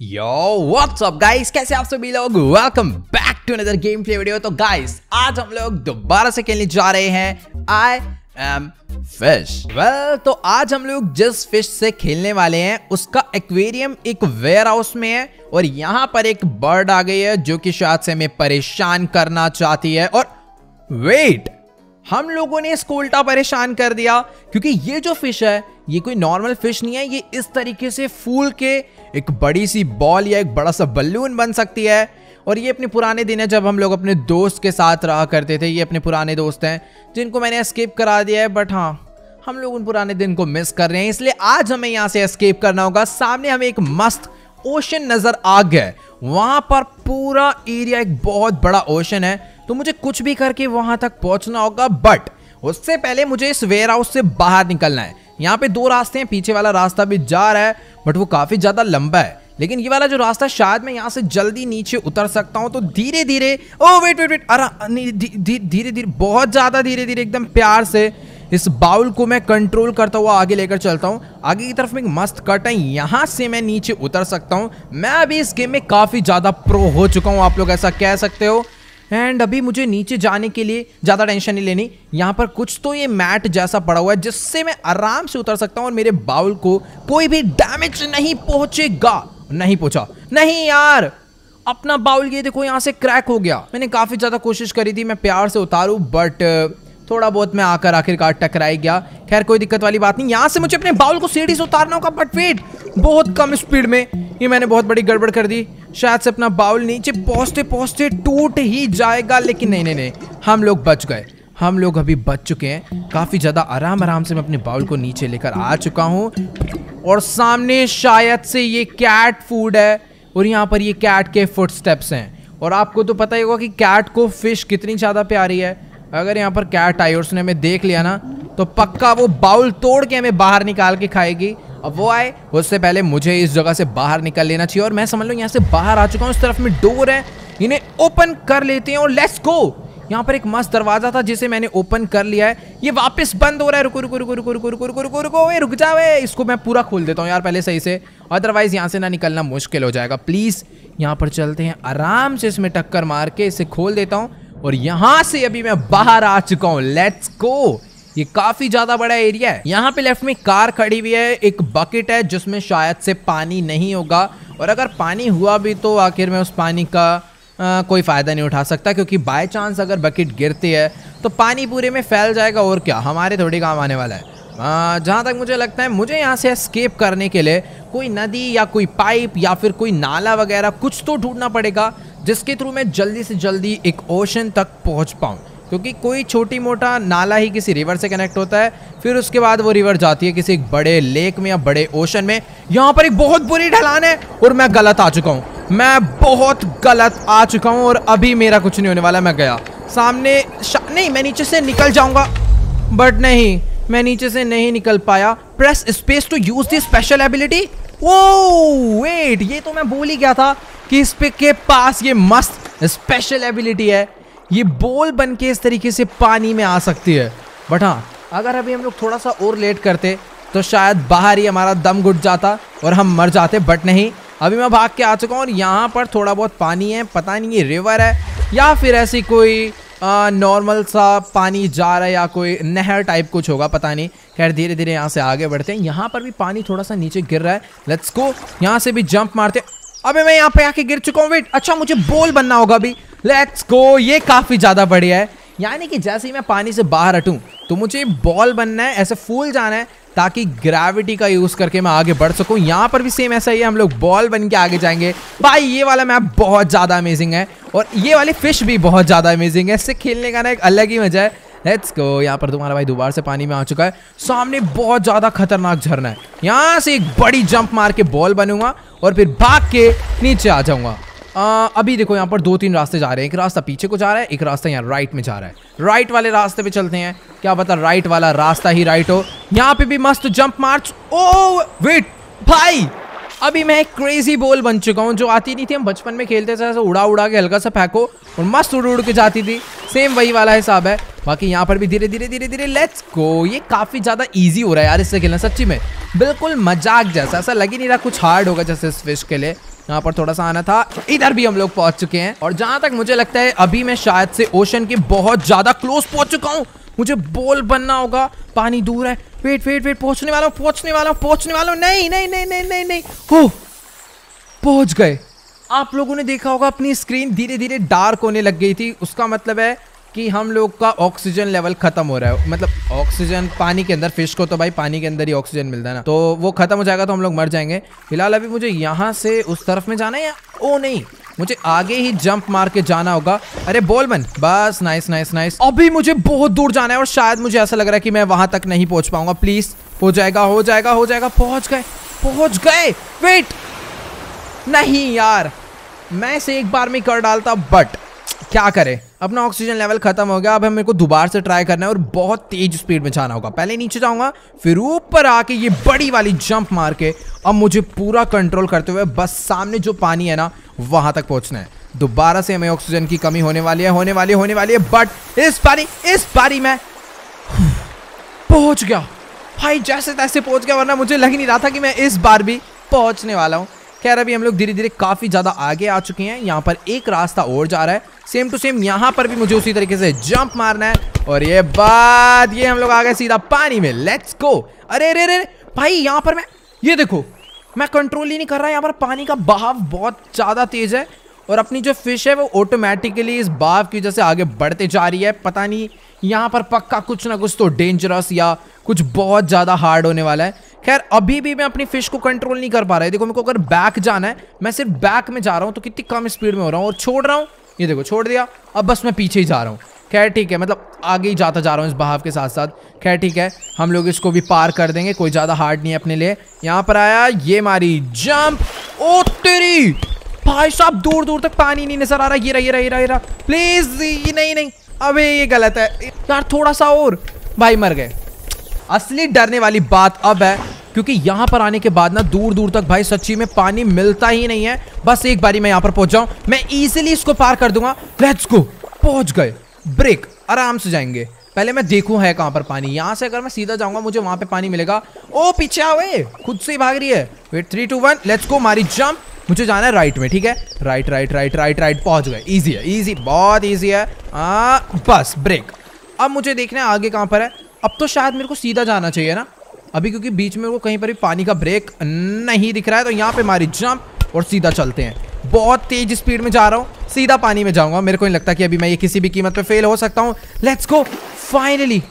Yo what's up guys कैसे आप सभी लोग? Back to another game play video तो गाइस आज हम लोग दोबारा से खेलने जा रहे हैं आई एम फ़िश वेल तो आज हम लोग जिस फ़िश से खेलने वाले हैं, उसका एक्वेरियम एक वेयर हाउस में है और यहाँ पर एक बर्ड आ गई है, जो कि शायद से हमें परेशान करना चाहती है और वेट हम लोगों ने इसको उल्टा परेशान कर दिया, क्योंकि ये जो फ़िश है, ये कोई नॉर्मल फ़िश नहीं है, ये इस तरीके से फूल के एक बड़ी सी बॉल या एक बड़ा सा बलून बन सकती है। और ये अपने पुराने दिन है, जब हम लोग अपने दोस्त के साथ रहा करते थे, ये अपने पुराने दोस्त हैं, जिनको मैंने स्केप करा दिया है बट हाँ हम लोग उन पुराने दिन को मिस कर रहे हैं, इसलिए आज हमें यहाँ से स्केप करना होगा। सामने हमें एक मस्त ओशन नज़र आ गया वहाँ पर पूरा एरिया एक बहुत बड़ा ओशन है। तो मुझे कुछ भी करके वहाँ तक पहुँचना होगा बट उससे पहले मुझे इस वेयर हाउस से बाहर निकलना है। यहाँ पे दो रास्ते हैं, पीछे वाला रास्ता भी जा रहा है बट वो काफ़ी ज़्यादा लंबा है। लेकिन ये वाला जो रास्ता शायद मैं यहाँ से जल्दी नीचे उतर सकता हूँ तो धीरे धीरे ओ वेट वेट वेट अरे धीरे धीरे बहुत ज़्यादा धीरे धीरे एकदम प्यार से इस बाउल को मैं कंट्रोल करता हुआ आगे लेकर चलता हूँ। आगे की तरफ़ में एक मस्त कट है, यहाँ से मैं नीचे उतर सकता हूँ। मैं अभी इस गेम में काफ़ी ज़्यादा प्रो हो चुका हूँ, आप लोग ऐसा कह सकते हो। एंड अभी मुझे नीचे जाने के लिए ज़्यादा टेंशन नहीं लेनी। यहाँ पर कुछ तो ये मैट जैसा पड़ा हुआ है, जिससे मैं आराम से उतर सकता हूँ और मेरे बाउल को कोई भी डैमेज नहीं पहुंचेगा। नहीं पहुँचा। नहीं यार! अपना बाउल ये देखो, यहाँ से क्रैक हो गया। मैंने काफ़ी ज़्यादा कोशिश करी थी, मैं प्यार से उतारूँ बट थोड़ा बहुत मैं आकर, आखिरकार टकराई गया। खैर, कोई दिक्कत वाली बात नहीं। यहाँ से मुझे अपने बाउल को सीढ़ी से उतारना होगा बट वेट बहुत कम स्पीड में ये मैंने बहुत बड़ी गड़बड़ कर दी। शायद से अपना बाउल नीचे पहुँचते पहुँचते टूट ही जाएगा, लेकिन नहीं नहीं नहीं। हम लोग बच गए। हम लोग अभी बच चुके हैं। काफ़ी ज़्यादा आराम आराम से मैं अपने बाउल को नीचे लेकर आ चुका हूँ। और सामने शायद से ये कैट फ़ूड है, और यहाँ पर ये कैट के फुट स्टेप्स हैं। और आपको तो पता ही होगा कि कैट को फ़िश कितनी ज़्यादा प्यारी है। अगर यहाँ पर कैट आई और उसने हमें देख लिया ना तो पक्का वो बाउल तोड़ के हमें बाहर निकाल के खाएगी। अब वो आए, उससे पहले मुझे इस जगह से बाहर निकल लेना चाहिए और मैं समझ लो यहाँ से बाहर आ चुका हूँ उस तरफ़ में डोर है, इन्हें ओपन कर लेते हैं और लेट्स गो यहाँ पर एक मस्त दरवाज़ा था जिसे मैंने ओपन कर लिया है। ये वापस बंद हो रहा है। रुको रुको रुको रुको रुको रुको रुको रुको रुको रुक जाओ इसको मैं पूरा खोल देता हूँ यार पहले सही से। अदरवाइज़ यहाँ से ना निकलना मुश्किल हो जाएगा। प्लीज़ यहाँ पर चलते हैं, आराम से इसमें टक्कर मार के इसे खोल देता हूँ। और यहाँ से अभी मैं बाहर आ चुका हूँ। लेट्स गो ये काफ़ी ज़्यादा बड़ा एरिया है। यहाँ पे लेफ़्ट में कार खड़ी हुई है एक बकेट है जिसमें शायद से पानी नहीं होगा। और अगर पानी हुआ भी तो आखिर में उस पानी का आ, कोई फ़ायदा नहीं उठा सकता क्योंकि बाय चांस अगर बकेट गिरती है तो पानी पूरे में फैल जाएगा। और क्या? हमारे थोड़ी काम आने वाला है। जहाँ तक मुझे लगता है मुझे यहाँ से स्केप करने के लिए कोई नदी या कोई पाइप या फिर कोई नाला वगैरह कुछ तो ढूंढना पड़ेगा जिसके थ्रू मैं जल्दी से जल्दी एक ओशन तक पहुँच पाऊँ। क्योंकि कोई छोटी मोटा नाला ही किसी रिवर से कनेक्ट होता है, फिर उसके बाद वो रिवर जाती है किसी बड़े लेक में या बड़े ओशन में। यहाँ पर एक बहुत बुरी ढलान है और मैं गलत आ चुका हूँ। मैं बहुत गलत आ चुका हूँ और अभी मेरा कुछ नहीं होने वाला, मैं गया। सामने नहीं, मैं नीचे से निकल जाऊँगा बट नहीं, मैं नीचे से नहीं निकल पाया। Press space to use the special ability oh wait ये तो मैं भूल ही गया था कि इस पे के पास ये मस्त स्पेशल एबिलिटी है। ये बोल बन के इस तरीके से पानी में आ सकती है। बट हाँ अगर अभी हम लोग थोड़ा सा और लेट करते तो शायद बाहर ही हमारा दम घुट जाता और हम मर जाते बट नहीं। अभी मैं भाग के आ चुका हूँ और यहाँ पर थोड़ा बहुत पानी है, पता नहीं ये रिवर है, या फिर ऐसी कोई नॉर्मल सा पानी जा रहा है या कोई नहर टाइप कुछ होगा, पता नहीं। खैर धीरे धीरे यहाँ से आगे बढ़ते हैं। यहाँ पर भी पानी थोड़ा सा नीचे गिर रहा है। लेट्स को यहाँ से भी जंप मारते। अबे मैं यहाँ पे आके गिर चुका हूँ वेट अच्छा मुझे बोल बनना होगा अभी। लेट्स गो ये काफ़ी ज़्यादा बढ़िया है। यानी कि जैसे ही मैं पानी से बाहर हटूं तो मुझे बॉल बनना है, ऐसे फूल जाना है, ताकि ग्रेविटी का यूज़ करके मैं आगे बढ़ सकूँ। यहाँ पर भी सेम ऐसा ही है, हम लोग बॉल बन के आगे जाएँगे। भाई, ये वाला मैप बहुत ज़्यादा अमेजिंग है, और ये वाली फ़िश भी बहुत ज़्यादा अमेजिंग है। इससे खेलने का ना एक अलग ही मज़ा है। लेट्स गो यहाँ पर तुम्हारा भाई दोबारा से पानी में आ चुका है। सामने बहुत ज़्यादा खतरनाक झरना है। यहाँ से एक बड़ी जंप मार के बॉल बनूँगा और फिर भाग के नीचे आ जाऊँगा। अभी देखो यहाँ पर दो तीन रास्ते जा रहे हैं। एक रास्ता पीछे को जा रहा है, एक रास्ता यहाँ राइट में जा रहा है। राइट वाले रास्ते पे चलते हैं। क्या पता राइट वाला रास्ता ही राइट हो। यहाँ पे भी मस्त जंप मार्च ओ वेट भाई! अभी मैं एक क्रेजी बॉल बन चुका हूँ, जो आती नहीं थी। हम बचपन में खेलते थे, ऐसा उड़ा उड़ा के, हल्का सा फेंको और मस्त उड़ उड़ के जाती थी। सेम वही वाला हिसाब है। बाकी यहाँ पर भी धीरे धीरे धीरे धीरे लेट्स गो ये काफ़ी ज़्यादा इजी हो रहा है यार इससे खेलना, सच्ची में। बिल्कुल मज़ाक जैसा, ऐसा लग ही नहीं रहा कुछ हार्ड होगा जैसे इस फ़िश के लिए। यहाँ पर थोड़ा सा आना था, इधर भी हम लोग पहुँच चुके हैं। और जहाँ तक मुझे लगता है, अभी मैं शायद से ओशन के बहुत ज़्यादा क्लोज पहुँच चुका हूँ। मुझे बॉल बनना होगा, पानी दूर है। वेट वेट वेट पहुँचने वाला हूँ पहुँचने वाला हूँ पहुँचने वाला हूँ नहीं नहीं नहीं नहीं नहीं नहीं। हो, पहुँच गए। आप लोगों ने देखा होगा, अपनी स्क्रीन धीरे धीरे डार्क होने लग गई थी। उसका मतलब है कि हम लोग का ऑक्सीजन लेवल खत्म हो रहा है। मतलब ऑक्सीजन पानी के अंदर फ़िश को तो भाई पानी के अंदर ही ऑक्सीजन मिलता है ना। तो वो खत्म हो जाएगा तो हम लोग मर जाएँगे। फ़िलहाल अभी मुझे यहाँ से उस तरफ़ में जाना है या ओ, नहीं। मुझे आगे ही जंप मार के जाना होगा। अरे बोल बन बस नाइस नाइस नाइस अभी मुझे बहुत दूर जाना है और शायद मुझे ऐसा लग रहा है कि मैं वहाँ तक नहीं पहुँच पाऊँगा। प्लीज़ हो जाएगा हो जाएगा हो जाएगा। पहुँच गए पहुँच गए। वेट नहीं यार, मैं इसे एक बार में कर डालता बट क्या करे? अपना ऑक्सीजन लेवल खत्म हो गया, अब मेरे को दोबारा से ट्राई करना है और बहुत तेज स्पीड में जाना होगा। पहले नीचे जाऊँगा, फिर ऊपर आके ये बड़ी वाली जंप मार के अब मुझे पूरा कंट्रोल करते हुए बस सामने जो पानी है ना, वहाँ तक पहुँचना है। दोबारा से हमें ऑक्सीजन की कमी होने वाली है, होने वाली होने वाली है बट इस बारी इस बारी में पहुँच गया। भाई, जैसे तैसे पहुँच गया, वरना मुझे लग नहीं रहा था कि मैं इस बार भी पहुँचने वाला हूँ। खैर, अभी हम लोग धीरे धीरे काफ़ी ज़्यादा आगे आ चुके हैं। यहाँ पर एक रास्ता और जा रहा है। सेम टू सेम यहाँ पर भी मुझे उसी तरीके से जंप मारना है। और ये बात, ये हम लोग आ गए सीधा पानी में। लेट्स गो अरे अरे अरे, भाई, यहाँ पर मैं, ये देखो, मैं कंट्रोल ही नहीं कर रहा, यहाँ पर पानी का बहाव बहुत ज़्यादा तेज है। और अपनी जो फ़िश है, वो ऑटोमेटिकली इस बाव की वजह से आगे बढ़ते जा रही है। पता नहीं, यहाँ पर पक्का कुछ ना कुछ तो डेंजरस या कुछ बहुत ज़्यादा हार्ड होने वाला है। खैर, अभी भी मैं अपनी फ़िश को कंट्रोल नहीं कर पा रहा। है देखो, मेरे को अगर बैक जाना है, मैं सिर्फ़ बैक में जा रहा हूँ तो कितनी कम स्पीड में हो रहा हूँ और छोड़ रहा हूँ। ये देखो छोड़ दिया। अब बस मैं पीछे ही जा रहा हूँ। खैर ठीक है मतलब आगे ही जाता जा रहा हूँ इस बहाव के साथ साथ खैर ठीक है हम लोग इसको भी पार कर देंगे कोई ज़्यादा हार्ड नहीं है अपने लिए। यहाँ पर आया ये मारी जंप। ओ तेरी! भाई साहब दूर दूर तक पानी नहीं नज़र आ रहा। ये रहा ये रहा ये रहा, ये रहा। प्लीज़ ये नहीं नहीं। अबे ये गलत है। यार थोड़ा सा और। भाई मर गए। असली डरने वाली बात अब है। क्योंकि यहाँ पर आने के बाद ना दूर दूर तक भाई सच्ची में पानी मिलता ही नहीं है। बस एक बारी मैं यहाँ पर पहुँच जाऊँ मैं इजीली इसको पार कर दूँगा। लेट्स गो पहुँच गए। ब्रेक आराम से जाएँगे। पहले मैं देखूँ है कहाँ पर पानी। यहाँ से अगर मैं सीधा जाऊँगा मुझे वहाँ पे पानी मिलेगा। ओ पीछे आवे खुद से ही भाग रही है। Wait three two one let's go मारी जंप मुझे जाना है राइट में ठीक है? Right right right right right पहुँच गए। इजी है इजी बहुत इजी है। आ, बस ब्रेक अब मुझे देखना है आगे कहाँ पर है। अब तो शायद मेरे को सीधा जाना चाहिए ना। अभी क्योंकि बीच में वो कहीं पर भी पानी का ब्रेक नहीं दिख रहा है तो यहाँ पे मारी जंप और सीधा चलते हैं। बहुत तेज स्पीड में जा रहा हूँ, सीधा पानी में जाऊँगा। मेरे को नहीं लगता कि अभी मैं ये किसी भी कीमत पे फेल हो सकता हूँ। लेट्स गो फाइनली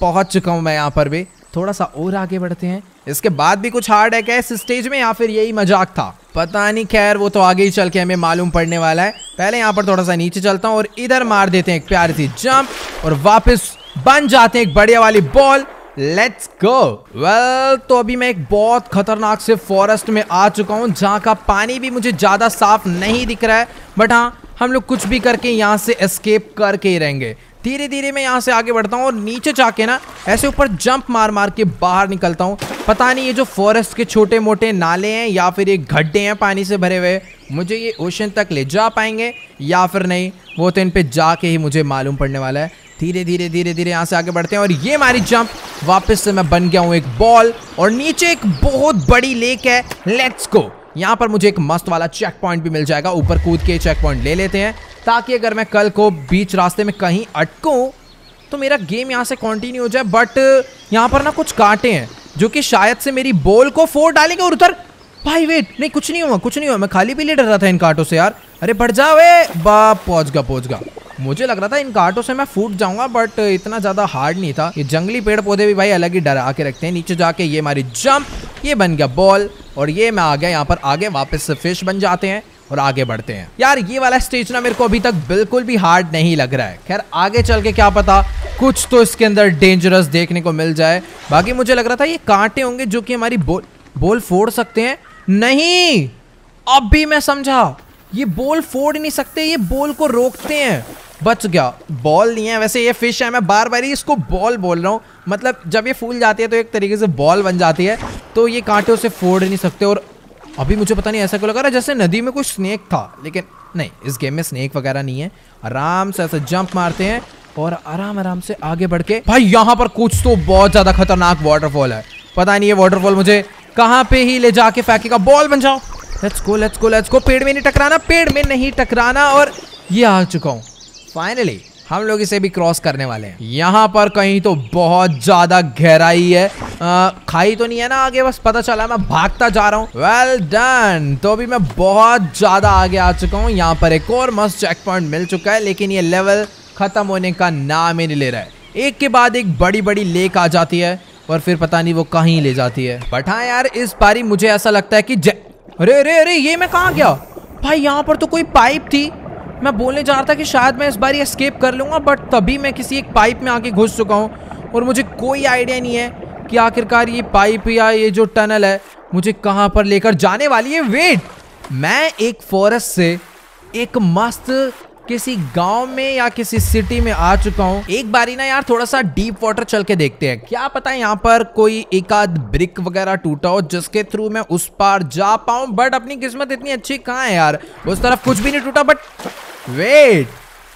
पहुँच चुका हूँ मैं यहाँ पर भी। थोड़ा सा और आगे बढ़ते हैं। इसके बाद भी कुछ हार्ड है क्या स्टेज में, या फिर यही मज़ाक था? पता नहीं, खैर, वो तो आगे ही चल के हमें मालूम पड़ने वाला है। पहले यहाँ पर थोड़ा सा नीचे चलता हूँ और इधर मार देते हैं एक प्यारी सी जंप और वापस बन जाते हैं एक बढ़िया वाली बॉल लेट्स गो वेल तो अभी मैं एक बहुत खतरनाक से फॉरेस्ट में आ चुका हूँ, जहाँ का पानी भी मुझे ज़्यादा साफ़ नहीं दिख रहा है बट हाँ हम लोग कुछ भी करके यहाँ से एस्केप करके ही रहेंगे। धीरे धीरे मैं यहाँ से आगे बढ़ता हूँ और नीचे जाके ना, ऐसे ऊपर जंप मार मार के बाहर निकलता हूँ। पता नहीं ये जो फॉरेस्ट के छोटे मोटे नाले हैं या फिर ये गड्ढे हैं पानी से भरे हुए, मुझे ये ओशन तक ले जा पाएँगे या फिर नहीं, वो तो इन पे जाके ही मुझे मालूम पड़ने वाला है। धीरे धीरे धीरे धीरे यहाँ से आगे बढ़ते हैं और ये मारी जंप वापस से मैं बन गया हूँ एक बॉल और नीचे एक बहुत बड़ी लेक है। लेट्स गो यहाँ पर मुझे एक मस्त वाला चेक पॉइंट भी मिल जाएगा। ऊपर कूद के चेक पॉइंट ले लेते हैं। ताकि अगर मैं कल को बीच रास्ते में कहीं अटकूँ तो मेरा गेम यहाँ से कंटिन्यू हो जाए। बट यहाँ पर ना कुछ कांटे हैं, जो कि शायद से मेरी बॉल को फोड़ डालेंगे और उधर, भाई वेट नहीं, कुछ नहीं हुआ, कुछ नहीं हुआ। मैं खाली पीले डर रहा था इन कांटों से यार। अरे, बढ़ जा वे। बाप, पहुँच गया पहुँच गया। मुझे लग रहा था इन कांटों से मैं फूट जाऊँगा बट इतना ज़्यादा हार्ड नहीं था। ये जंगली पेड़ पौधे भी भाई अलग ही डरा के रखते हैं। नीचे जाके ये हमारी जंप ये बन गया बॉल और ये मैं आ गया यहाँ पर। आगे वापस से फ़िश बन जाते हैं और आगे बढ़ते हैं। यार, ये वाला स्टेज ना मेरे को अभी तक बिल्कुल भी हार्ड नहीं लग रहा है। खैर, आगे चल के क्या पता, कुछ तो इसके अंदर डेंजरस देखने को मिल जाए। बाकी मुझे लग रहा था ये कांटे होंगे जो कि हमारी बोल बोल फोड़ सकते हैं। नहीं! अब भी मैं समझा, ये बोल फोड़ नहीं सकते, ये बोल को रोकते हैं। बच गया। बॉल नहीं है। वैसे ये फ़िश है। मैं बार बार ही इसको बॉल बोल रहा हूँ। मतलब जब ये फूल जाती है तो एक तरीके से बॉल बन जाती है। तो ये कांटे उसे फोड़ नहीं सकते और अभी मुझे पता नहीं ऐसा क्यों लग रहा है। जैसे नदी में कोई स्नेक था, लेकिन नहीं, इस गेम में स्नेक वगैरह नहीं है। आराम से ऐसे जंप मारते हैं और आराम आराम से आगे बढ़ के भाई, यहाँ पर कुछ तो बहुत ज़्यादा खतरनाक वाटरफॉल है। पता नहीं ये वाटरफॉल मुझे कहाँ पे ही ले जाके फेंकेगा बॉल बन जाओ। Let's go let's go let's go पेड़ में नहीं टकराना, पेड़ में नहीं टकराना और ये आ चुका हूँ। फाइनली हम लोग इसे भी क्रॉस करने वाले हैं। यहाँ पर कहीं तो बहुत ज़्यादा गहराई है। आ, खाई तो नहीं है ना आगे बस पता चला मैं भागता जा रहा हूँ। वेल डन तो अभी मैं बहुत ज़्यादा आगे आ चुका हूँ। यहाँ पर एक और मस्त चेक पॉइंट मिल चुका है लेकिन ये लेवल खत्म होने का नाम ही नहीं ले रहा है। एक के बाद एक बड़ी बड़ी लेक आ जाती है और फिर पता नहीं वो कहीं ले जाती है। बट हाँ यार इस बारी मुझे ऐसा लगता है कि अरे अरे अरे ये मैं कहा गया? भाई यहाँ पर तो कोई पाइप थी। मैं बोलने जा रहा था कि शायद मैं इस बार एस्केप कर लूँगा बट तभी मैं किसी एक पाइप में आके घुस चुका हूँ और मुझे कोई आइडिया नहीं है कि आखिरकार ये पाइप या ये जो टनल है, मुझे कहाँ पर लेकर जाने वाली है। वेट मैं एक फॉरेस्ट से एक मस्त किसी गाँव में या किसी सिटी में आ चुका हूँ। एक बारी ना यार, थोड़ा सा डीप वाटर चल के देखते हैं। क्या पता है यहाँ पर कोई एक आध ब्रिक वगैरह टूटा हो, जिसके थ्रू मैं उस पार जा पाऊँ। बट अपनी किस्मत इतनी अच्छी कहाँ है यार? उस तरफ़ कुछ भी नहीं टूटा बट वेट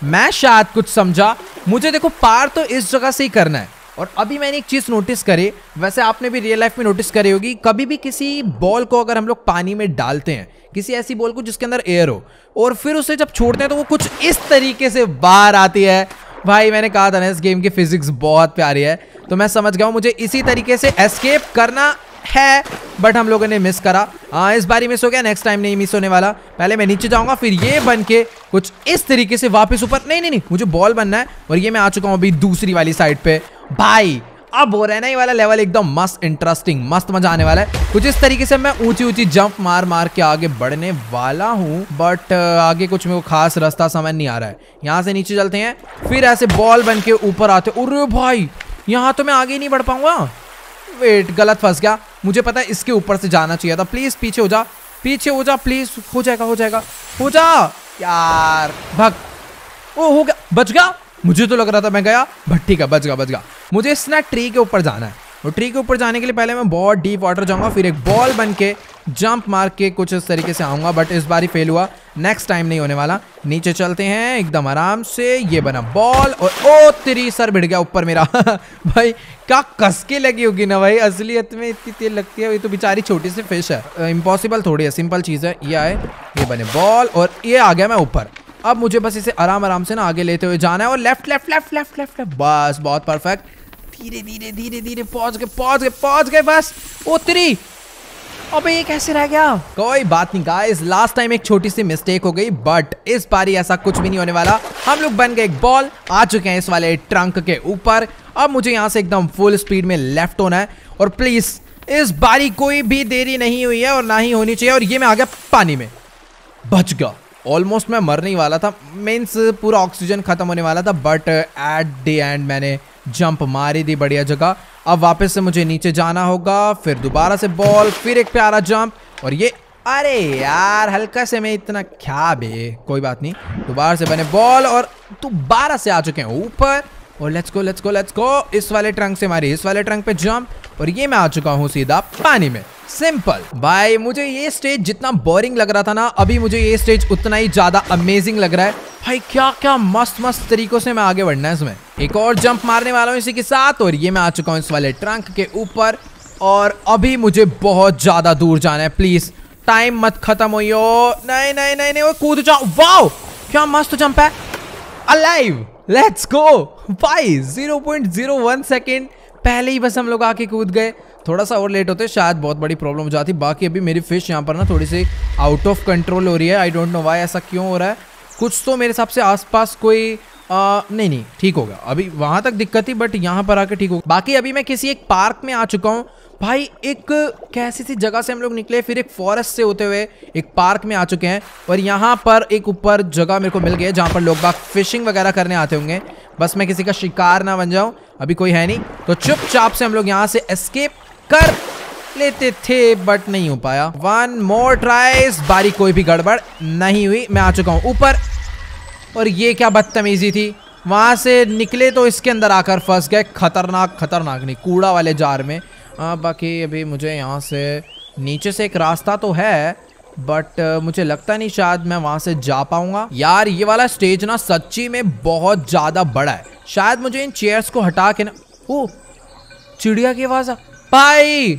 मैं शायद कुछ समझा। मुझे देखो, पार तो इस जगह से ही करना है। और अभी मैंने एक चीज़ नोटिस करी। वैसे आपने भी रियल लाइफ में नोटिस करी होगी, कभी भी किसी बॉल को अगर हम लोग पानी में डालते हैं, किसी ऐसी बॉल को जिसके अंदर एयर हो, और फिर उसे जब छोड़ते हैं तो वो कुछ इस तरीके से बाहर आती है। भाई, मैंने कहा था ना, इस गेम की फिजिक्स बहुत प्यारी है। तो मैं समझ गया हूँ, मुझे इसी तरीके से एस्केप करना है बट हम लोगों ने मिस करा। आ, इस बारी मिस हो गया नेक्स्ट टाइम नहीं मिस होने वाला। पहले मैं नीचे जाऊँगा फिर ये बन के कुछ इस तरीके से वापस ऊपर। नहीं नहीं नहीं मुझे बॉल बनना है और ये मैं आ चुका हूँ अभी दूसरी वाली साइड पे। भाई अब हो रहा है ना ये वाला लेवल एकदम मस्त इंटरेस्टिंग मस्त मज़ा आने वाला है। कुछ इस तरीके से मैं ऊँची ऊँची जंप मार मार के आगे बढ़ने वाला हूँ बट आगे कुछ मेरे को खास रास्ता समझ नहीं आ रहा है। यहाँ से नीचे चलते हैं फिर ऐसे बॉल बन के ऊपर आते अरे भाई यहाँ तो मैं आगे नहीं बढ़ पाऊँगा। वेट गलत फंस गया। मुझे पता है इसके ऊपर से जाना चाहिए था। प्लीज़ पीछे हो जा। पीछे हो जा प्लीज़ हो जाएगा हो जाएगा। हो जा। यार, भग। ओ, हो गया। बच गया। मुझे तो लग रहा था मैं गया। भट्टी का बच गया बच गया। मुझे इस ट्री के ऊपर जाना है। और ट्री के ऊपर जाने के लिए पहले मैं बहुत डीप वाटर जाऊँगा, फिर एक बॉल बन के जंप मार के कुछ इस तरीके से आऊँगा बट इस बार ही फेल हुआ। नेक्स्ट टाइम नहीं होने वाला। नीचे चलते हैं, एकदम आराम से। ये बना बॉल और ओ, तेरी सर भिड़ गया ऊपर मेरा। भाई, क्या कसके लगी होगी ना भाई? असलियत में इतनी तेल लगती है, ये तो बेचारी छोटी सी फ़िश है। इम्पॉसिबल थोड़ी है सिंपल चीज़ है। ये आए, ये बने बॉल और ये आ गया मैं ऊपर। अब मुझे बस इसे आराम आराम से ना आगे लेते हुए जाना है और left left left left left left बस, बहुत परफेक्ट धीरे धीरे धीरे धीरे पहुँच गए पहुँच गए पहुँच गए बस। उतरी अबे, ये कैसे रह गया? कोई बात नहीं गाइस लास्ट टाइम एक छोटी सी मिस्टेक हो गई बट इस बारी ऐसा कुछ भी नहीं होने वाला। हम लोग बन गए एक बॉल आ चुके हैं इस वाले ट्रंक के ऊपर। अब मुझे यहाँ से एकदम फुल स्पीड में लेफ़्ट होना है, और प्लीज़ इस बारी कोई भी देरी नहीं हुई है और ना ही होनी चाहिए, और ये मैं आ गया पानी में। बच गया। ऑलमोस्ट मैं मरने ही वाला था मीन्स पूरा ऑक्सीजन खत्म होने वाला था बट एट द एंड मैंने जंप मारी दी बढ़िया जगह। अब वापस से मुझे नीचे जाना होगा, फिर दोबारा से बॉल, फिर एक प्यारा जंप, और ये, अरे यार, हल्का से मैं इतना क्या बे? कोई बात नहीं। दोबारा से बने बॉल और दोबारा से आ चुके हैं ऊपर। और let's go let's go let's go इस वाले ट्रंक से मारी, इस वाले ट्रंक पे जंप और ये मैं आ चुका हूँ सीधा पानी में। सिंपल। भाई, मुझे ये स्टेज जितना बोरिंग लग रहा था ना, अभी मुझे ये स्टेज उतना ही ज़्यादा अमेजिंग लग रहा है। भाई क्या क्या मस्त मस्त तरीकों से मैं आगे बढ़ना है इसमें। एक और जंप मारने वाला हूँ इसी के साथ, और ये मैं आ चुका हूँ इस वाले ट्रंक के ऊपर। और अभी मुझे बहुत ज़्यादा दूर जाना है प्लीज़ टाइम मत खत्म हो नहीं नहीं नहीं नहीं वो कूद जाओ। वाओ क्या मस्त जंप है। अलाइव लेट्स गो भाई 0.01 सेकंड पहले ही बस हम लोग आके कूद गए। थोड़ा सा और लेट होते शायद बहुत बड़ी प्रॉब्लम हो जाती। बाकी अभी मेरी फ़िश यहाँ पर ना थोड़ी सी आउट ऑफ़ कंट्रोल हो रही है। आई डोंट नो वाई ऐसा क्यों हो रहा है। कुछ तो मेरे हिसाब से आसपास कोई आ, नहीं नहीं ठीक होगा अभी वहाँ तक दिक्कत थी बट यहाँ पर आके ठीक होगा बाकी अभी मैं किसी एक पार्क में आ चुका हूँ। भाई एक कैसी सी जगह से हम लोग निकले फिर एक फॉरेस्ट से होते हुए एक पार्क में आ चुके हैं। और यहाँ पर एक ऊपर जगह मेरे को मिल है जहाँ पर लोग बाग फिशिंग वगैरह करने आते होंगे। बस मैं किसी का शिकार ना बन जाऊँ अभी कोई है नहीं। तो चुपचाप से हम लोग यहाँ से एस्केप कर लेते थे बट नहीं हो पाया। वन मोर ट्राइज बारी कोई भी गड़बड़ नहीं हुई। मैं आ चुका हूँ ऊपर। और ये क्या बदतमीजी थी? वहाँ से निकले तो इसके अंदर आकर फंस गए। खतरनाक खतरनाक नहीं कूड़ा वाले जार में। आ, बाकी अभी मुझे यहाँ से नीचे से एक रास्ता तो है बट मुझे लगता नहीं शायद मैं वहाँ से जा पाऊँगा। यार ये वाला स्टेज ना सच्ची में बहुत ज़्यादा बड़ा है। शायद मुझे इन चेयर्स को हटा के ना ओ चिड़िया की आवाज़ भाई,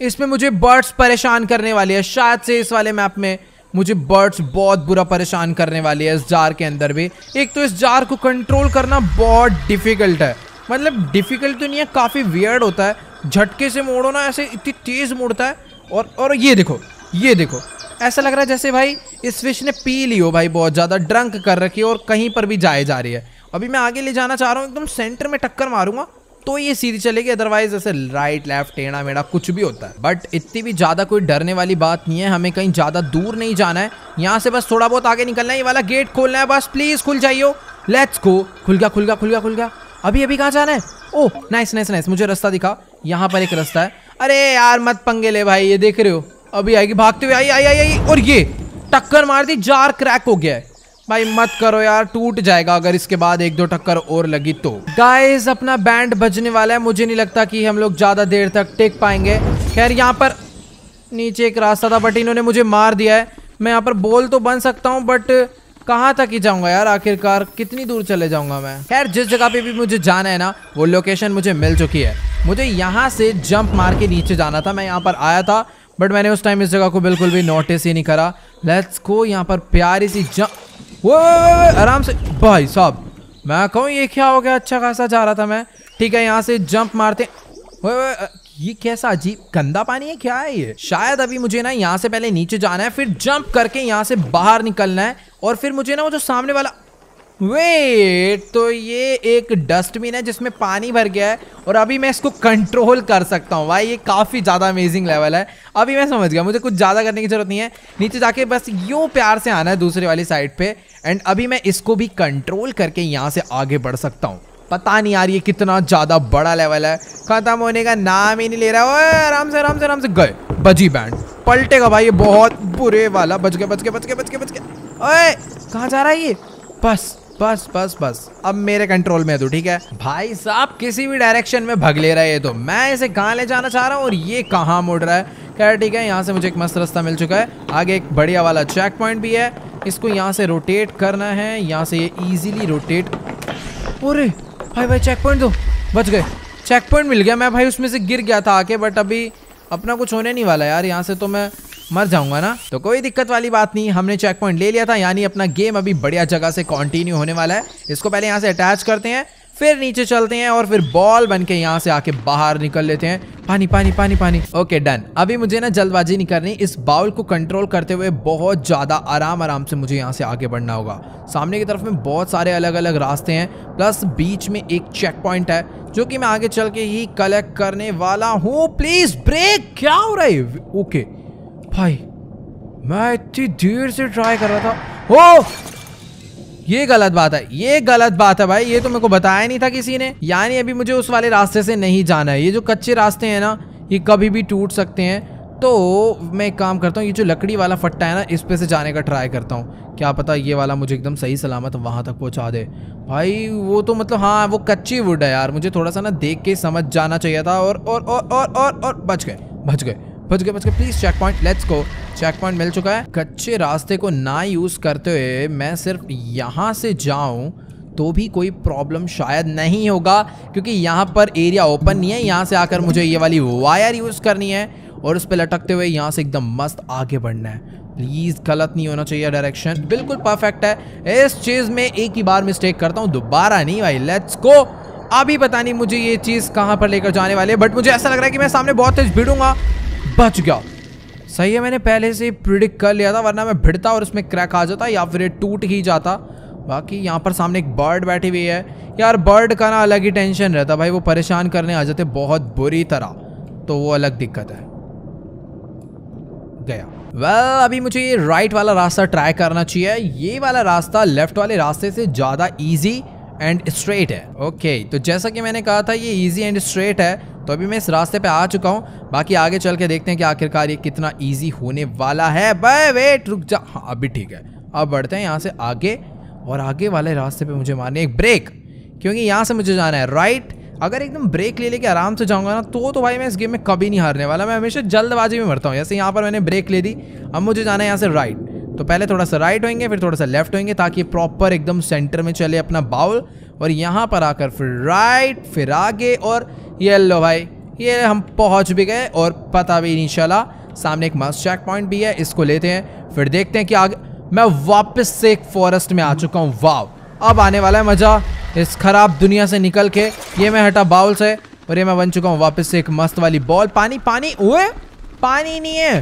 इसमें मुझे बर्ड्स परेशान करने वाली है। शायद से इस वाले मैप में मुझे बर्ड्स बहुत बुरा परेशान करने वाली है इस जार के अंदर भी। एक तो इस जार को कंट्रोल करना बहुत डिफ़िकल्ट है। मतलब डिफ़िकल्ट तो नहीं है, काफ़ी वियर्ड होता है। झटके से मोड़ो ना, ऐसे इतनी तेज़ मोड़ता है। और और ये देखो ये देखो, ऐसा लग रहा है जैसे भाई इस फ़िश ने पी ली हो भाई बहुत ज़्यादा ड्रंक कर रखी है और कहीं पर भी जाए जा रही है। अभी मैं आगे ले जाना चाह रहा हूँ, एकदम सेंटर में टक्कर मारूँगा। तो ये सीधी चलेगी अदरवाइज़ ऐसे राइट लेफ़्ट टेढ़ा मेढ़ा कुछ भी होता है। बट इतनी भी ज़्यादा कोई डरने वाली बात नहीं है, हमें कहीं ज़्यादा दूर नहीं जाना है। यहाँ से बस थोड़ा बहुत आगे निकलना है, ये वाला गेट खोलना है, बस प्लीज़ खुल जाइयो। लेट्स गो खुल गया खुल गया खुल गया खुल गया। अभी अभी कहाँ जाना है? ओह नाइस नाइस नाइस मुझे रास्ता दिखा। यहाँ पर एक रास्ता है। अरे यार, मत पंगे ले भाई, ये देख रहे हो। अभी आएगी, भागते हुए आई आई आई आई, और ये टक्कर मार दी, जार क्रैक हो गया है। भाई मत करो यार, टूट जाएगा अगर इसके बाद एक दो टक्कर और लगी तो। गाइस अपना बैंड बजने वाला है। मुझे नहीं लगता कि हम लोग ज़्यादा देर तक टेक पाएँगे। खैर, यहाँ पर नीचे एक रास्ता था बट इन्होंने मुझे मार दिया है। मैं यहाँ पर बोल तो बन सकता हूँ बट कहाँ तक ही जाऊँगा यार? आखिरकार कितनी दूर चले जाऊँगा मैं? खैर, जिस जगह पे भी मुझे जाना है ना, वो लोकेशन मुझे मिल चुकी है। मुझे यहाँ से जंप मार के नीचे जाना था। मैं यहाँ पर आया था बट मैंने उस टाइम इस जगह को बिल्कुल भी नोटिस ही नहीं करा। लेट्स गो यहाँ पर प्यारी सी जंप वो आराम से। भाई साहब, मैं कहूँ, ये क्या हो गया? अच्छा खासा जा रहा था मैं। ठीक है, यहाँ से जंप मारते वो ये कैसा अजीब, गंदा पानी है क्या है ये? शायद अभी मुझे ना यहाँ से पहले नीचे जाना है, फिर जंप करके यहाँ से बाहर निकलना है, और फिर मुझे ना वो जो सामने वाला वेट तो ये एक डस्टबिन है जिसमें पानी भर गया है और अभी मैं इसको कंट्रोल कर सकता हूँ। भाई, ये काफ़ी ज़्यादा अमेजिंग लेवल है। अभी मैं समझ गया, मुझे कुछ ज़्यादा करने की ज़रूरत नहीं है। नीचे जाके बस यूँ प्यार से आना है दूसरी वाली साइड पे। एंड अभी मैं इसको भी कंट्रोल करके यहाँ से आगे बढ़ सकता हूँ। पता नहीं यार, ये कितना ज़्यादा बड़ा लेवल है। खत्म होने का नाम ही नहीं ले रहा। ओए, आराम से आराम से आराम से। गए, बजी बैंड पलटेगा भाई, ये बहुत बुरे वाला। बच गए बच गए बच गए बच गए बच गए ओए, कहाँ जा रहा है ये? बस। बस बस बस। अब मेरे कंट्रोल में है तू, ठीक है? भाई साहब, किसी भी डायरेक्शन में भग ले रहा है तो। मैं इसे कहाँ ले जाना चाह रहा हूँ और ये कहाँ मुड़ रहा है? खैर, ठीक है, यहाँ से मुझे एक मस्त रास्ता मिल चुका है। आगे एक बढ़िया वाला चेक पॉइंट भी है। इसको यहाँ से रोटेट करना है। यहाँ से ये इजीली रोटेट अरे भाई भाई चेक पॉइंट दो। बच गए। चेक पॉइंट मिल गया। मैं भाई, उसमें से गिर गया था आके बट अभी अपना कुछ होने नहीं वाला यार। यहाँ से तो मैं मर जाऊँगा ना? तो कोई दिक्कत वाली बात नहीं, हमने चेक पॉइंट ले लिया था, यानी अपना गेम अभी बढ़िया जगह से कंटिन्यू होने वाला है। इसको पहले यहाँ से अटैच करते हैं, फिर नीचे चलते हैं और फिर बॉल बन के यहाँ से आके बाहर निकल लेते हैं। पानी पानी पानी पानी। ओके डन अभी मुझे ना जल्दबाजी नहीं करनी, इस बाउल को कंट्रोल करते हुए बहुत ज़्यादा आराम आराम से मुझे यहाँ से आगे बढ़ना होगा। सामने की तरफ़ में बहुत सारे अलग अलग रास्ते हैं प्लस बीच में एक चेक पॉइंट है, जो कि मैं आगे चल के ही कलेक्ट करने वाला हूँ। प्लीज़ ब्रेक क्या हो रहा है? ओके भाई मैं इतनी देर से ट्राई कर रहा था। ओ ये गलत बात है ये गलत बात है भाई ये तो मेरे को बताया नहीं था किसी ने। यानी अभी मुझे उस वाले रास्ते से नहीं जाना है। ये जो कच्चे रास्ते हैं ना ये कभी भी टूट सकते हैं। तो मैं एक काम करता हूँ ये जो लकड़ी वाला फट्टा है ना इस पे से जाने का ट्राई करता हूँ। क्या पता ये वाला मुझे एकदम सही सलामत वहाँ तक पहुँचा दे। भाई वो तो मतलब हाँ वो कच्ची वुड है यार। मुझे थोड़ा सा ना देख के समझ जाना चाहिए था और और और और और, और बच गए बच गए। बच गए बच गए please checkpoint let's go checkpoint मिल चुका है। कच्चे रास्ते को ना यूज़ करते हुए मैं सिर्फ़ यहाँ से जाऊँ तो भी कोई प्रॉब्लम शायद नहीं होगा, क्योंकि यहाँ पर एरिया ओपन नहीं है। यहाँ से आकर मुझे ये वाली वायर यूज़ करनी है और उस पर लटकते हुए यहाँ से एकदम मस्त आगे बढ़ना है। प्लीज़ गलत नहीं होना चाहिए डायरेक्शन बिल्कुल परफेक्ट है। इस चीज़ में एक ही बार मिस्टेक करता हूँ, दोबारा नहीं भाई। लेट्स गो अभी पता नहीं मुझे ये चीज़ कहाँ पर लेकर जाने वाली बट मुझे ऐसा लग रहा है कि मैं सामने बहुत तेज भिड़ूँगा। बच गया। सही है मैंने पहले से प्रिडिक्ट कर लिया था वरना मैं भिड़ता और उसमें क्रैक आ जाता या फिर टूट ही जाता। बाकी यहाँ पर सामने एक बर्ड बैठी हुई है। यार बर्ड का ना अलग ही टेंशन रहता भाई वो परेशान करने आ जाते बहुत बुरी तरह। तो वो अलग दिक्कत है। गया। वेल well, अभी मुझे ये राइट वाला रास्ता ट्राई करना चाहिए। ये वाला रास्ता लेफ़्ट वाले रास्ते से ज़्यादा ईजी एंड स्ट्रेट है। ओके okay, तो जैसा कि मैंने कहा था ये ईजी एंड स्ट्रेट है। तो अभी मैं इस रास्ते पे आ चुका हूँ। बाकी आगे चल के देखते हैं कि आखिरकार ये कितना इजी होने वाला है। बाय वेट रुक जा। हाँ अभी ठीक है। अब बढ़ते हैं यहाँ से आगे। और आगे वाले रास्ते पे मुझे मारने एक ब्रेक क्योंकि यहाँ से मुझे जाना है राइट अगर एकदम ब्रेक ले लेके आराम से जाऊँगा ना तो तो भाई मैं इस गेम में कभी नहीं हारने वाला। मैं हमेशा जल्दबाजी में मरता हूँ। जैसे यहाँ पर मैंने ब्रेक ले दी, अब मुझे जाना है यहाँ से राइट तो पहले थोड़ा सा राइट होंगे, फिर थोड़ा सा लेफ़्ट होंगे, ताकि प्रॉपर एकदम सेंटर में चले अपना बाउल। और यहाँ पर आकर फिर राइट फिर आगे और ये लो भाई, ये हम पहुँच भी गए और पता भी नहीं चला सामने एक मस्त चेक पॉइंट भी है, इसको लेते हैं, फिर देखते हैं कि आगे, मैं वापस से एक फॉरेस्ट में आ चुका हूँ। वाव अब आने वाला है मज़ा, इस खराब दुनिया से निकल के, ये मैं हटा बाउल से और ये मैं बन चुका हूँ वापस से एक मस्त वाली बॉल पानी पानी, ओए, पानी नहीं है।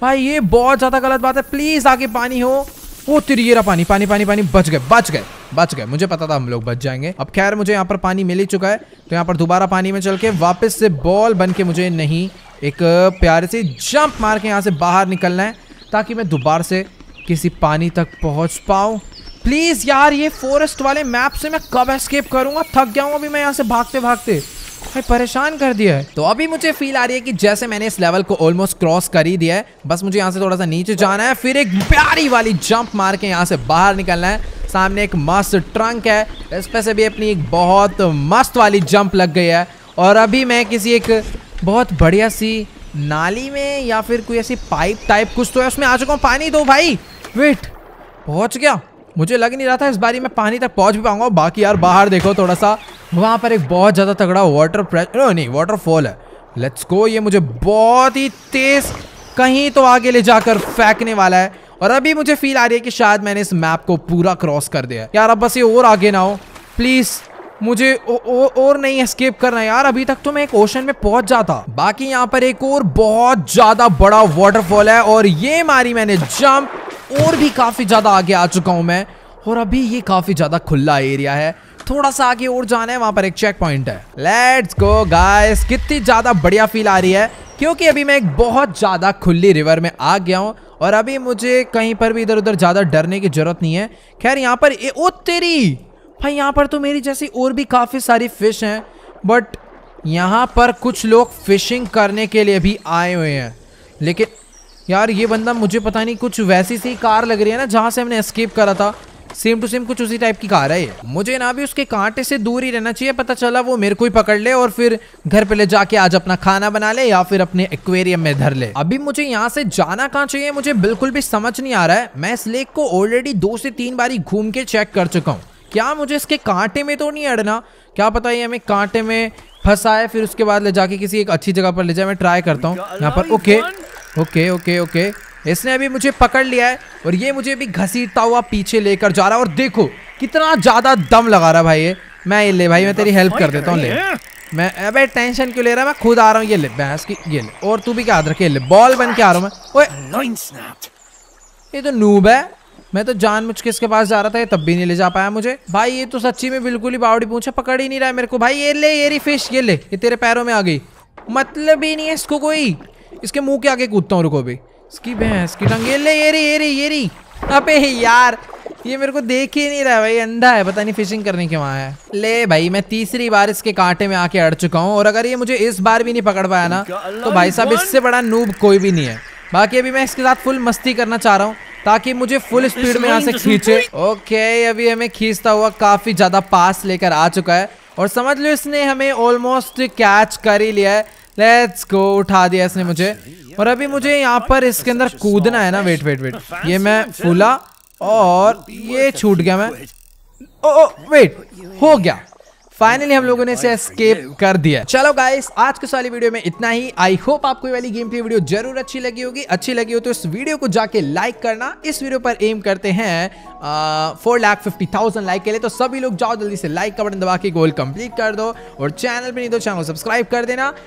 भाई, ये बहुत ज़्यादा गलत बात है प्लीज़ आगे पानी हो। वो तेरी पानी पानी पानी पानी, बच गए बच गए। बच गए। मुझे पता था हम लोग बच जाएँगे। अब खैर, मुझे यहाँ पर पानी मिल ही चुका है तो यहाँ पर दोबारा पानी में चल के वापस से बॉल बन के मुझे नहीं एक प्यारे से जंप मार के यहाँ से बाहर निकलना है, ताकि मैं दोबारा से किसी पानी तक पहुँच पाऊँ। प्लीज़ यार, ये फॉरेस्ट वाले मैप से मैं कब एस्केप करूँगा? थक गया हूँ अभी मैं यहाँ से भागते भागते भाई, परेशान कर दिया है। तो अभी मुझे फील आ रही है कि जैसे मैंने इस लेवल को ऑलमोस्ट क्रॉस कर ही दिया है, बस मुझे यहाँ से थोड़ा सा नीचे जाना है, फिर एक प्यारी वाली जंप मार के यहाँ से बाहर निकलना है। सामने एक मस्त ट्रंक है। इस पे से भी अपनी एक बहुत मस्त वाली जंप लग गई है। और अभी मैं किसी एक बहुत बढ़िया सी नाली में या फिर कोई ऐसी पाइप टाइप कुछ तो है, उसमें आ चुका हूँ। पानी दो भाई। वेट पहुँच गया। मुझे लग नहीं रहा था इस बारी मैं पानी तक पहुँच भी पाऊँगा। बाकी यार बाहर देखो थोड़ा सा वहाँ पर एक बहुत ज़्यादा तगड़ा वाटर प्रेशर नहीं वाटरफॉल है। लेट्स गो ये मुझे बहुत ही तेज कहीं तो आगे ले जाकर फेंकने वाला है। और अभी मुझे फील आ रही है कि शायद मैंने इस मैप को पूरा क्रॉस कर दिया है। यार अब बस ये और आगे ना हो। प्लीज़ मुझे ओ, ओ, और नहीं एस्केप करना यार अभी तक तो मैं एक ओशन में पहुँच जाता। बाकी यहाँ पर एक और बहुत ज़्यादा बड़ा वाटरफॉल है और ये मारी मैंने जंप और भी काफ़ी ज़्यादा आगे आ चुका हूँ मैं। और अभी ये काफ़ी ज़्यादा खुला एरिया है। थोड़ा सा आगे और जाना है वहाँ पर एक चेक पॉइंट है। लेट्स गो गाइस कितनी ज़्यादा बढ़िया फील आ रही है। क्योंकि अभी मैं एक बहुत ज़्यादा खुली रिवर में आ गया हूँ। और अभी मुझे कहीं पर भी इधर उधर ज़्यादा डरने की ज़रूरत नहीं है। खैर यहाँ पर ए, ओ तेरी! भाई यहाँ पर तो मेरी जैसी और भी काफ़ी सारी फ़िश हैं बट यहाँ पर कुछ लोग फिशिंग करने के लिए भी आए हुए हैं। लेकिन यार ये बंदा मुझे पता नहीं कुछ वैसी सी कार लग रही है ना जहाँ से हमने एस्केप करा था। सेम टू सेम कुछ उसी टाइप की कार है मुझे ना भी उसके कांटे से दूर ही रहना चाहिए, पता चला वो मेरे को ही पकड़ ले और फिर घर पे ले जाके आज अपना खाना बना ले या फिर अपने एक्वेरियम में धर ले। अभी मुझे यहाँ से जाना कहाँ चाहिए, मुझे बिल्कुल भी समझ नहीं आ रहा है। मैं इस लेक को ऑलरेडी दो से तीन बारी घूम के चेक कर चुका हूँ। क्या मुझे इसके कांटे में तो नहीं अड़ना? क्या पता ये हमें कांटे में फंसा है फिर उसके बाद ले जाके किसी एक अच्छी जगह पर ले जाए, मैं ट्राई करता हूँ। यहाँ पर ओके ओके ओके ओके इसने अभी मुझे पकड़ लिया है और ये मुझे अभी घसीटता हुआ पीछे लेकर जा रहा है। और देखो, कितना ज़्यादा दम लगा रहा भाई ये। मैं ये ले भाई, मैं तेरी हेल्प कर देता हूँ, ले। मैं अबे टेंशन क्यों ले रहा है? मैं खुद आ रहा हूँ, ये ले भैंस की, ये ले। और तू भी क्या रखे ले बॉल बन के आ रहा हूँ मैं। ओए। ये तो नूब है। मैं तो जान मुझ के इसके पास जा रहा था, ये तब भी नहीं ले जा पाया मुझे। भाई, ये तो सच्ची में बिल्कुल ही बावड़ी पूछा पकड़ ही नहीं रहा है मेरे को। भाई, ये ले, ये फ़िश ये ले। ये तेरे पैरों में आ गई। मतलब ही नहीं है इसको कोई। इसके मुँह के आगे कूदता हूँ, रुको भी इसकी भैंस की टंग। ये ले ये रही ये रही ये रही। अबे यार ये मेरे को देख ही नहीं रहा भाई अंधा है पता नहीं फिशिंग करने के वहाँ है। ले भाई मैं तीसरी बार इसके कांटे में आके अड़ चुका हूँ और अगर ये मुझे इस बार भी नहीं पकड़ पाया ना तो भाई साहब इससे बड़ा नूब कोई भी नहीं है। बाकी अभी मैं इसके साथ फुल मस्ती करना चाह रहा हूँ ताकि मुझे फुल स्पीड में यहाँ से खींचे। ओके अभी हमें खींचता हुआ काफ़ी ज़्यादा पास लेकर आ चुका है और समझ लो इसने हमें ऑलमोस्ट कैच कर ही लिया है। लेट्स गो उठा दिया इसने मुझे। और अभी मुझे यहाँ पर इसके अंदर कूदना है ना। वेट वेट वेट ये मैं फूला और ये छूट गया मैं। ओ, वेट हो गया। फाइनली हम लोगों ने इसे एस्केप कर दिया। चलो गाइस आज के वाली वीडियो में इतना ही। आई होप आपको ये वाली गेम प्ले वीडियो ज़रूर अच्छी लगी होगी। अच्छी लगी हो तो इस वीडियो को जाके लाइक करना। इस वीडियो पर एम करते हैं four lakh fifty thousand like के लिए। तो सभी लोग जाओ जल्दी से लाइक का बटन दबा के गोल कंप्लीट कर दो। और चैनल पे नहीं तो चैनल सब्सक्राइब कर देना।